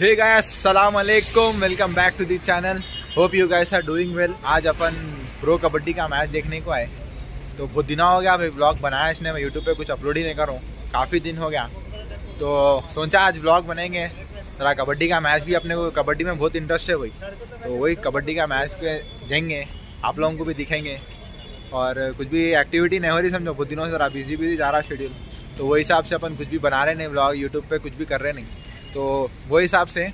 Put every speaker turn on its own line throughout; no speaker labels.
हे guys सलाम welcome back to the channel hope you guys are doing well आज अपन pro kabaddi का match देखने को आए। तो बहुत दिना हो गया भाई ब्लॉग बनाया इसने, मैं यूट्यूब पे कुछ अपलोड ही नहीं करूँ। काफ़ी दिन हो गया। तो सोचा आज ब्लॉग बनेंगे थोड़ा कबड्डी का मैच भी अपने को, कबड्डी में बहुत इंटरेस्ट है वही। तो वही कबड्डी का मैच पे जाएँगे। आप लोगों को भी दिखेंगे और कुछ भी एक्टिविटी नहीं हो रही, समझो, बहुत दिनों से थोड़ा बिज़ी बिज़ी जा रहा शेड्यूल तो वही हिसाब से अपन कुछ भी बना रहे नहीं ब्लॉग यूट्यूब पर कुछ भी कर रहे नहीं। तो वही हिसाब से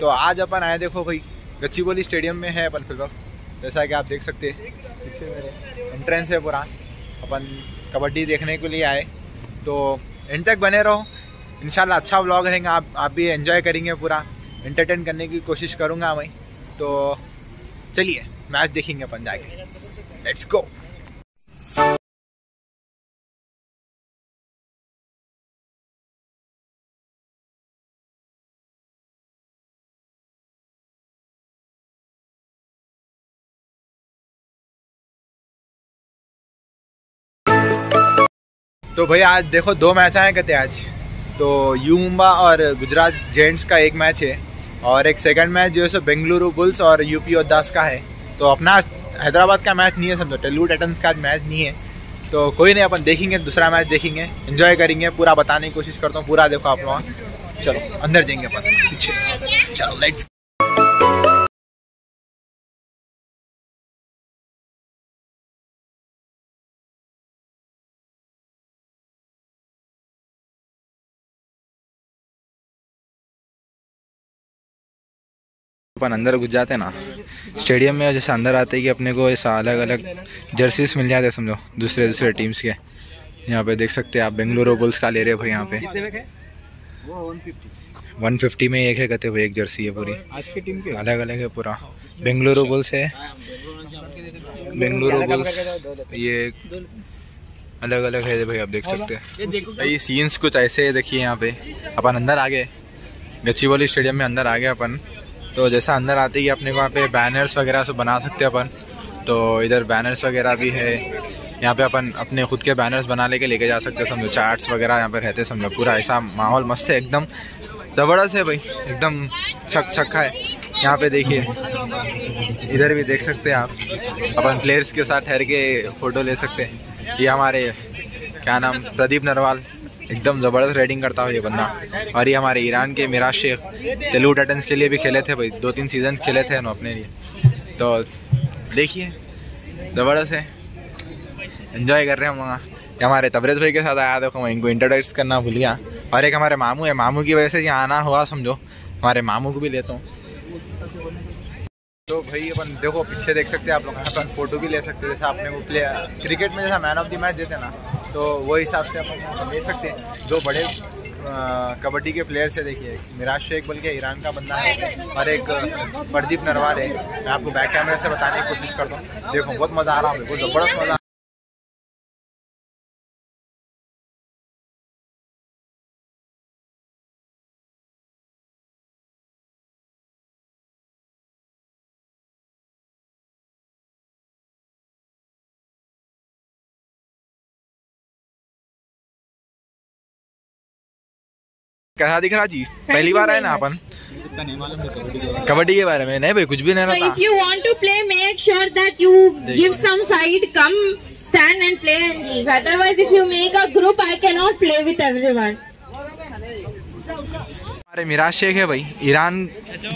तो आज अपन आए देखो भाई गच्चीबोली स्टेडियम में है अपन फ़िलहाल जैसा कि आप देख सकते हैं एंट्रेंस है पूरा अपन कबड्डी देखने के लिए आए। तो एंड तक बने रहो। इन अच्छा ब्लॉग रहेंगे। आप आप भी एंजॉय करेंगे पूरा। इंटरटेन करने की कोशिश करूँगा मैं। तो चलिए मैच देखेंगे अपन जाके। लेट्स गो तो भाई, आज देखो दो मैच आए कहते आज। तो यू मुंबा और गुजरात जेंट्स का एक मैच है और एक सेकंड मैच जो है सो बेंगलुरु बुल्स और यूपी और दास का है। तो अपना हैदराबाद का मैच नहीं है समझो, टेलू टेटन्स का आज मैच नहीं है। तो कोई नहीं, अपन देखेंगे, दूसरा मैच देखेंगे एंजॉय करेंगे, पूरा बताने की कोशिश करता हूँ, पूरा देखो आप लोग। चलो, अंदर जाएँगे अपन चलो लेट्स अपन अंदर घुस जाते ना स्टेडियम में जैसे अंदर आते ही अपने को ऐसा अलग अलग जर्सीज मिल जाते समझो दूसरे दूसरे टीम्स के। यहाँ पे देख सकते हैं आप बेंगलुरु बुल्स का ले रहे हो भाई यहाँ पे। वन फिफ्टी में एक है कहते हुए एक जर्सी है पूरी।
आज की टीम के?
अलग अलग है पूरा। बेंगलुरु बुल्स है। बेंगलुरु बुल्स ये अलग अलग है भाई आप देख सकते हैं। भाई सीन्स कुछ ऐसे है देखिए यहाँ पे। अपन अंदर आ गए। गच्चीबोली स्टेडियम में अंदर आ गए अपन। तो जैसा अंदर आते ही, अपने को यहाँ पे बैनर्स वगैरह सब बना सकते अपन। तो इधर बैनर्स वगैरह भी है। यहाँ पे अपन अपने खुद के बैनर्स बना लेके लेके जा सकते हैं समझो। चार्ट्स वगैरह यहाँ पे रहते समझो। पूरा ऐसा माहौल मस्त है, एकदम ज़बरदस्त है भाई। एकदम छक छक्का है। यहाँ पे देखिए, इधर भी देख सकते हैं आप। अपन प्लेयर्स के साथ ठहर के फ़ोटो ले सकते हैं। ये हमारे, क्या नाम, प्रदीप नरवाल। एकदम ज़बरदस्त रेडिंग करता है ये बंदा। और ये हमारे ईरान के मिराज शेख, तेलुगु टाइटन्स के लिए भी खेले थे भाई। दो तीन सीज़न खेले थे ना अपने लिए। तो देखिए, ज़बरदस्त है। एंजॉय कर रहे हैं हम वहाँ। हमारे तबरेज भाई के साथ आया, देखो मैं इनको इंट्रोडक्स करना भूल गया। और एक हमारे मामू है। मामू की वजह से यहाँ आना हुआ, समझो। हमारे मामू को भी लेता हूँ। तो भाई अपन देखो, पीछे देख सकते हैं आप लोग। अपन फ़ोटो भी ले सकते हैं। जैसे आपने वो प्ले क्रिकेट में जैसा मैन ऑफ़ द मैच देते ना तो वो हिसाब से अपन ले सकते हैं। जो बड़े कबड्डी के प्लेयर से देखिए, मिराज शेख बल्कि ईरान का बंदा है, और एक प्रदीप नरवाल है मैं आपको बैक कैमरे से बताने की कोशिश करता हूँ। देखो, बहुत मज़ा आ रहा है, बहुत ज़बरदस्त मज़ा कैसा दिख रहा जी? पहली बार आए ना अपन? कबड्डी के बारे में। नहीं भाई कुछ भी नहीं
रहा
if
you want to play make sure that you give some side come stand and play and leave otherwise if you make a group I can not play with everyone
अरे मेरा शेख है भाई। ईरान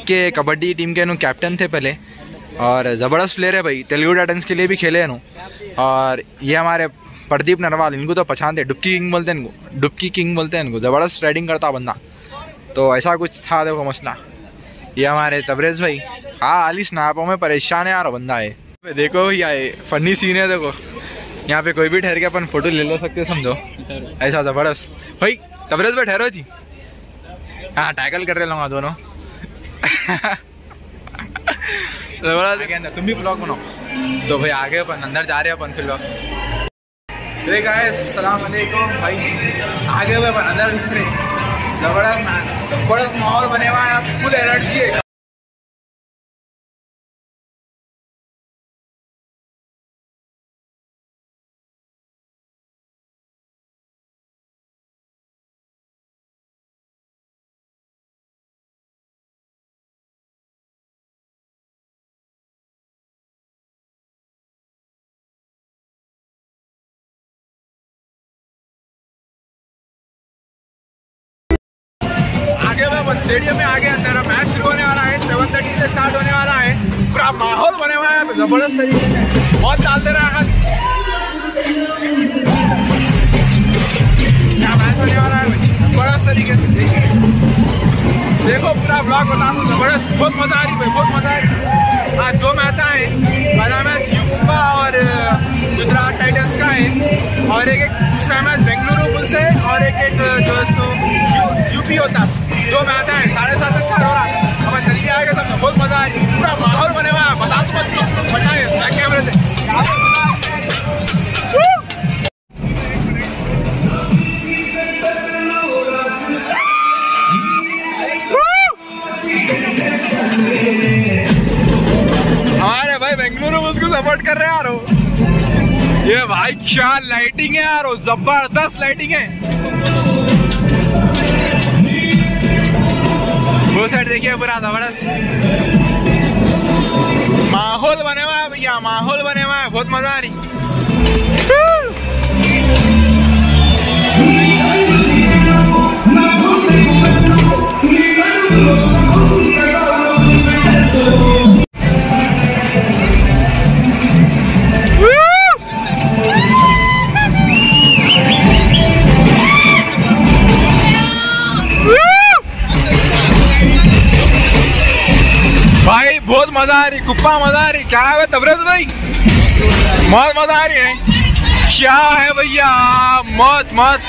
के kabaddi team के नो captain थे पहले। और ज़बरदस्त प्लेयर है भाई। तेलुगु टाइटंस के लिए भी खेले हैं और ये हमारे प्रदीप नरवाल इनको तो पहचानते डुबकी किंग बोलते हैं इनको डुबकी किंग बोलते हैं इनको ज़बरदस्त राइडिंग करता बंदा। तो ऐसा कुछ था देखो मसला। ये हमारे तबरेज भाई। हाँ आलिश नापों में परेशान है यार बंदा है। देखो भैया फनी सीन है देखो। यहाँ पे कोई भी ठहर के अपन फ़ोटो ले ले सकते समझो। ऐसा ज़बरदस्त। भाई तबरेज भाई ठहरो जी। हाँ टैकल कर रहे लोग दोनों। तुम भी ब्लॉग बनाओ। तो भाई आगे अपन अंदर जा रहे हैं अपन फिर हे गाइस सलाम अलैकुम भाई। आगे हुए अंदर घुस ज़बरदस्त ज़बरदस्त माहौल बने हुआ है। फुल एनर्जी है। अपन स्टेडियम में आगे अंदर मैच शुरू होने वाला है। सेवन थर्टी से स्टार्ट होने वाला है। पूरा माहौल बने हुआ है। ज़बरदस्त तरीके से। बहुत डालते रहा क्या मैच होने वाला है? ज़बरदस्त तरीके से। देखो, पूरा ब्लॉग बता दूँ। ज़बरदस्त। बहुत मज़ा आ रही भाई। बहुत मज़ा आ रही आज दो मैच आए। पहला मैच युवा और गुजरात टाइटंस का है। और एक एक दूसरा मैच बेंगलुरु बुल्स है। और एक एक जो है सो यूपी होता लाइटिंग वो ज़बरदस्त लाइटिंग है। वो साइड देखिए, पूरा ज़बरदस्त। माहौल बने हुआ है भैया, माहौल बने हुआ है, बहुत मज़ा आ रही। कुप्पा मज़ा आ रही क्या है तबरेज भाई? बहुत मज़ा आ रही है। क्या है भैया? मौत मौत।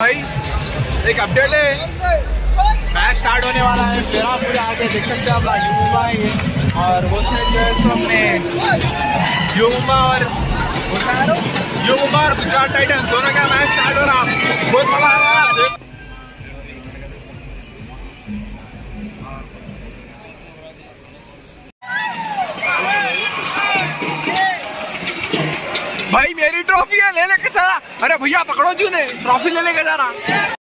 भाई, एक अपडेट है मैच स्टार्ट होने वाला है। फिर आप पूरे आगे देख सकते हैं आप युवा और वो हमने सो अपने युवा और युवा और गुजरात टाइटन दोनों का मैच स्टार्ट हो रहा। बहुत मज़ा आ रहा है भाई, मेरी ट्रॉफी है ले लेके चला अरे भैया, पकड़ो जी ने ट्रॉफी ले लेके जा रहा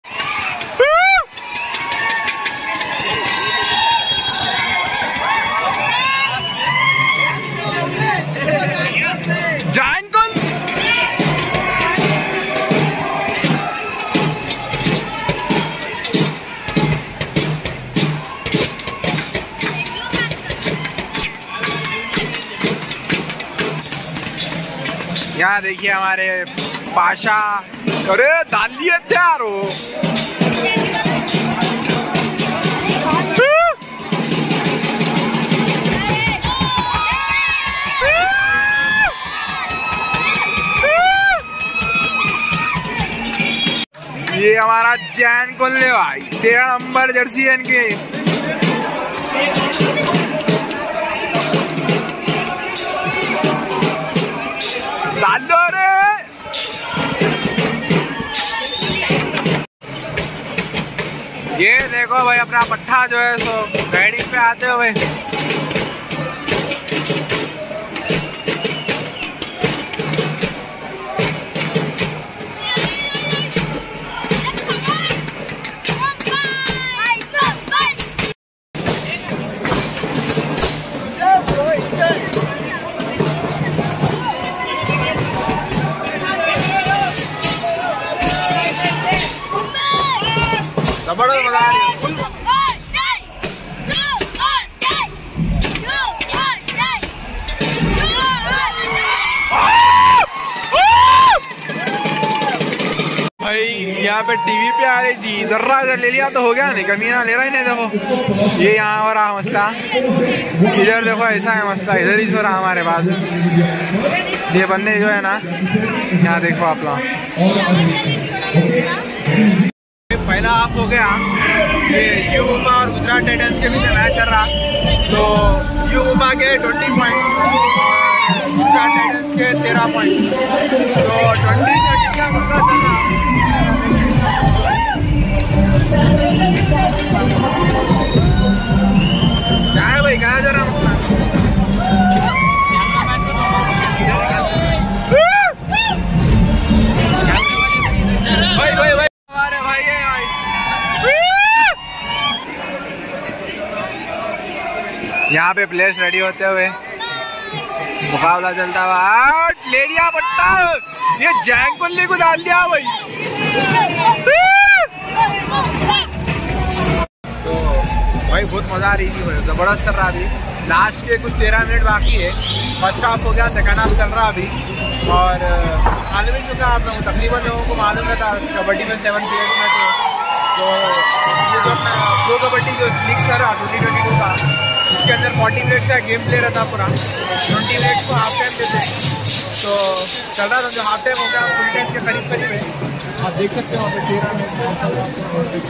यहाँ देखिए हमारे पाशा। अरे डाल लिए थे यार वो जैन कुल्ले भाई, तेरह नंबर जर्सी है इनकी। ये देखो भाई अपना पट्टा जो है सो गाड़ी पे आते हो भाई। यहाँ पे टीवी पे आ रही जी, जर्रा अगर ले लिया तो हो गया, नहीं, कमीना ले रहा ही, नहीं, देखो, ये यहाँ हो रहा मसला। इधर देखो, ऐसा है मसला, इधर ही हो रहा हमारे पास। ये बंदे जो है ना, यहाँ देखो आप लोग। पहला हाफ़ हो गया, ये यू यूबा और गुजरात टाइटंस के बीच मैच चल रहा। तो यू यूबा के ट्वेंटी पॉइंट, गुजरात टाइटंस के तेरह पॉइंट। तो ट्वेंटी थर्टी का है यहाँ पे प्लेयर्स रेडी होते हुए मुकाबला चलता हुआ। आउट, ले लिया पट्टा ये जैंग कुल्ली को डाल दिया भाई। तो भाई, बहुत मज़ा आ रही थी भाई, ज़बरदस्त चल रहा अभी। लास्ट के कुछ तेरह मिनट बाकी है। फ़र्स्ट हाफ़ हो गया सेकंड हाफ़ चल रहा अभी। और मालूम ही चुका आप लोगों तकरीबन लोगों को मालूम रहता, कबड्डी में सेवन पीरियड में तो तो ये जो अपना प्रो कबड्डी जो लीग चल रहा ट्वेंटी ट्वेंटी टू का इसके अंदर फोर्टी मिनट्स का गेम प्ले रहता पूरा। ट्वेंटी मिनट्स को हाफ़ टाइम देते। तो चल रहा था जो हाफ़ टाइम हो गया फुल टाइम के करीब करीब है। आप देख सकते हो वहाँ पे तेरह मिनट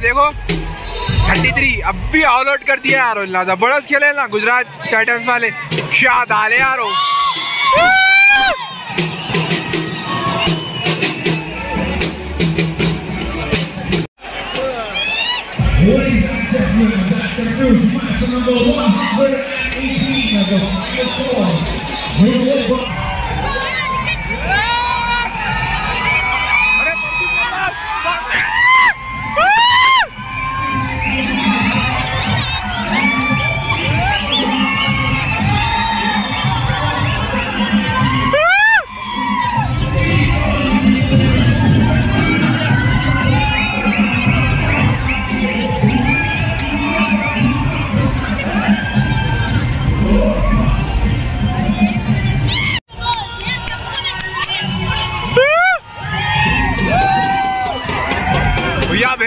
गया देखो 33 अब भी ऑल आउट कर दिया यार ज़बरदस्त खेले ना, गुजरात टाइटंस वाले। क्या डाले यार। भैया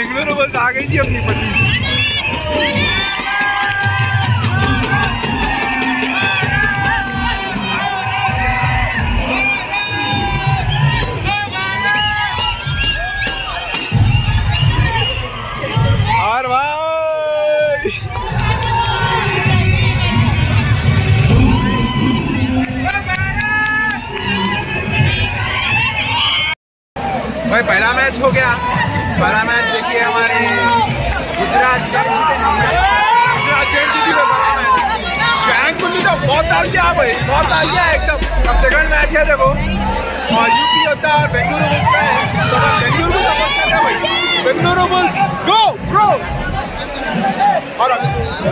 बेंगलुरु बोलते आ गई जी अपनी भाई। भाई पहला मैच हो गया। मैच देखिए हमारे गुजरात बहुत डाल गया भाई। बहुत डाल गया एकदम। अब सेकंड मैच है, देखो। और यूपी होता है बेंगलुरु बुल्स का है। तो बेंगलुरु को सपोर्ट कर भाई। बेंगलुरु बुल्स गो ब्रो और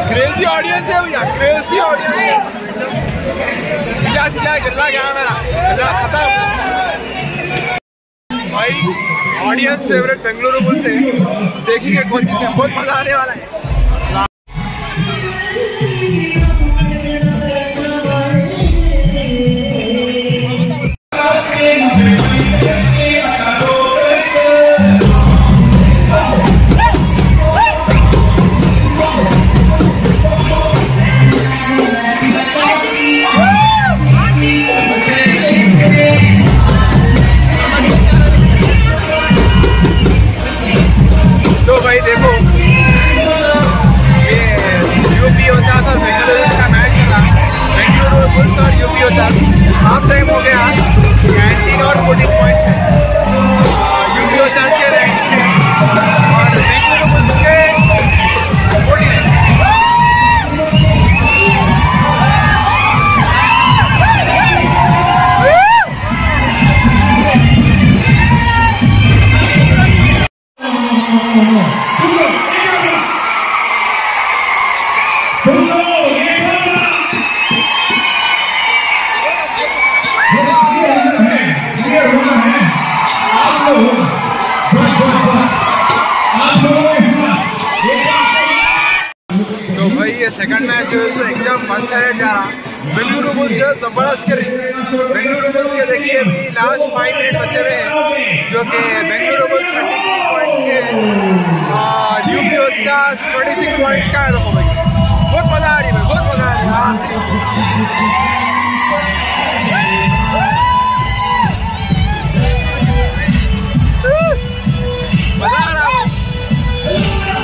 क्रेजी ऑडियंस है भैया क्रेजी ऑडियंस सीधा सीधा गिल्ला गया मेरा। गिल्ला खत्म। भाई ऑडियंस फेवरेट बेंगलुरु बोलते हैं देखेंगे कौन जीते बहुत मज़ा आने वाला है।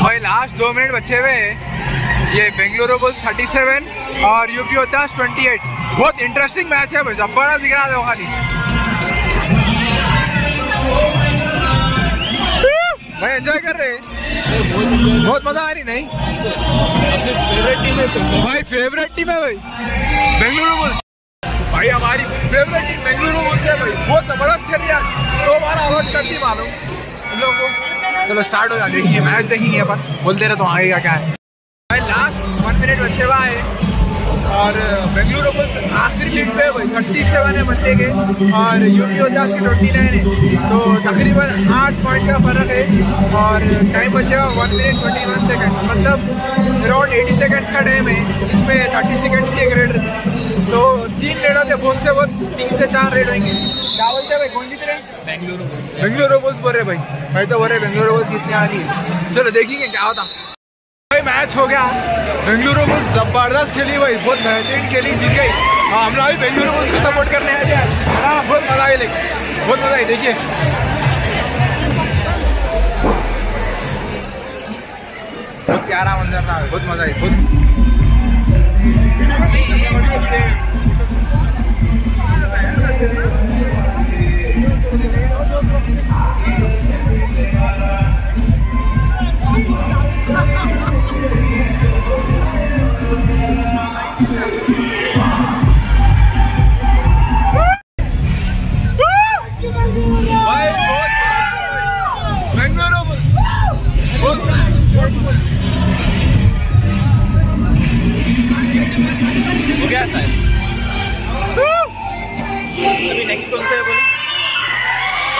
भाई लास्ट दो मिनट बचे हुए ये बेंगलुरु बुल्स 37 और यूपी होता है 28 बहुत इंटरेस्टिंग मैच है भाई, ज़बरदस्त दिख रहा है खाली। भाई एंजॉय कर रहे हैं। बहुत मज़ा आ रही, नहीं? भाई फेवरेट टीम है भाई। बेंगलुरु बुल्स भाई, हमारी फेवरेट टीम बेंगलुरु बुल्स है भाई। बहुत ज़बरदस्त खेल रही है तो हमारा अलर्ट कर दी मालूम। लोगों चलो स्टार्ट हो जाए देखिए मैच देखेंगे अपन। बोलते रहे तो आएगा क्या है। भाई लास्ट वन मिनट बचे हुआ है। और बेंगलुरु बुल्स आखिरी मिनट पे भाई थर्टी सेवन है बनने के और यूपी होता है ट्वेंटी नाइन है। तो तकरीबन आठ पॉइंट का फ़र्क है और टाइम बचा one minute twenty one seconds मतलब अराउंड एटी सेकेंड्स का टाइम है इसमें थर्टी सेकेंड्स की एक रेड तो तीन रेड होते बहुत से बहुत तीन से चार रेड होंगे। क्या बोलते हैं भाई कौन जीत रहे बेंगलुरु बेंगलुरु बुल्स बोल रहे भाई। भाई तो बोल रहे बेंगलुरु बुल्स जीतने आनी है। चलो देखेंगे क्या होता। भाई मैच हो गया। बेंगलुरु बुल्स ज़बरदस्त खेली भाई बहुत बेहतरीन खेली जीत गई। हाँ, हम लोग बेंगलुरु बुल्स को सपोर्ट करने आए थे हाँ, बहुत मज़ा आई लेकिन बहुत मज़ा आई देखिए। बहुत प्यारा मंजर था बहुत मज़ा आई बहुत।
हो गया सर अभी नेक्स्ट कौन सा है बोलो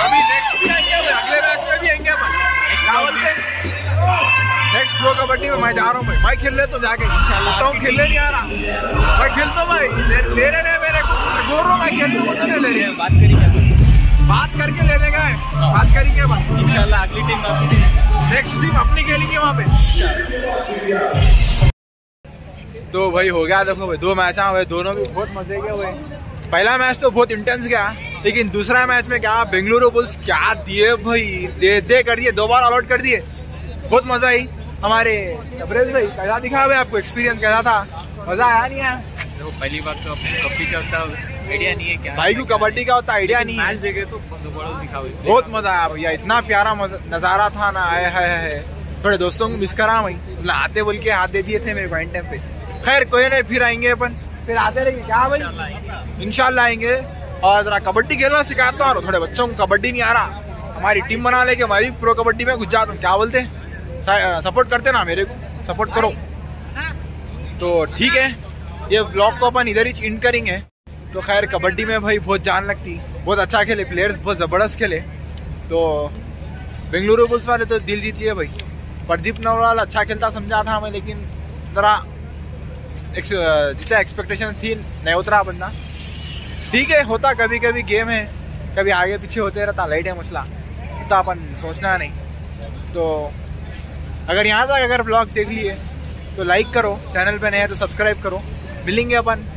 अभी नेक्स्ट भी आएँगे अगले मैच में भी आएँगे अपन क्या बोलते हैं नेक्स्ट प्रो कबड्डी में मैं जा रहा हूँ भाई। मैं खेल ले तो जाके। इंशाल्लाह। तो खेलने नहीं आ रहा। मैं खेल तो भाई। ले, रहे मेरे को। बोल रहा हूँ मैं खेलने को तो नहीं ले रहे
बात करेंगे
बात करके लेने का है। बात करेंगे
इंशाल्लाह अगली टीम
नेक्स्ट टीम अपनी खेलेंगे वहाँ पे। तो भाई हो गया देखो भाई दो मैच हुए दोनों भी बहुत मज़े के हुए। पहला मैच तो बहुत इंटेंस गया लेकिन दूसरा मैच में क्या बेंगलुरु बुल्स क्या दिए भाई दे दे कर दिए दो बार अलआउट कर दिए। बहुत मज़ा आई। हमारे तबरेज भाई कैसा दिखा हुआ आपको? एक्सपीरियंस कैसा था? मज़ा आया नहीं आया
देखो पहली बार तो अपने कॉपी का होता आइडिया नहीं है क्या।
भाई को कबड्डी का होता आइडिया नहीं है।
मैच देखे तो
बहुत मज़ा आया भैया इतना प्यारा नज़ारा था ना आए है, है थोड़े दोस्तों को मिस करा वही। मतलब आते बोल के हाथ दे दिए थे मेरे टाइम पे। खैर कोई नहीं फिर आएँगे अपन। फिर आते रहेंगे। क्या भाई? इंशाल्लाह आएँगे। और जरा कबड्डी खेलना सिखाता हूँ। थोड़े बच्चों को कबड्डी नहीं आ रहा। हमारी टीम बना लेके मैं भी प्रो कबड्डी में घुस जाता हूँ क्या बोलते हैं? सपोर्ट करते ना मेरे को। सपोर्ट करो। तो ठीक है। ये ब्लॉग को अपन इधर ही इंड करेंगे। तो खैर, कबड्डी में भाई बहुत जान लगती। बहुत अच्छा खेले प्लेयर्स बहुत ज़बरदस्त खेले। तो बेंगलुरु बुल्स वाले तो दिल जीत लिए भाई। प्रदीप नवलाल अच्छा खेलता समझा था हमें, लेकिन जरा जितना एक्सपेक्टेशन थी, नहीं उतरा बंदा। ठीक है, होता कभी कभी गेम है, कभी आगे पीछे होते रहता लाइट है मसला। तो अपन सोचना नहीं। तो अगर यहाँ तक अगर ब्लॉग देख लिए तो लाइक करो चैनल पे नए हैं तो सब्सक्राइब करो। मिलेंगे अपन।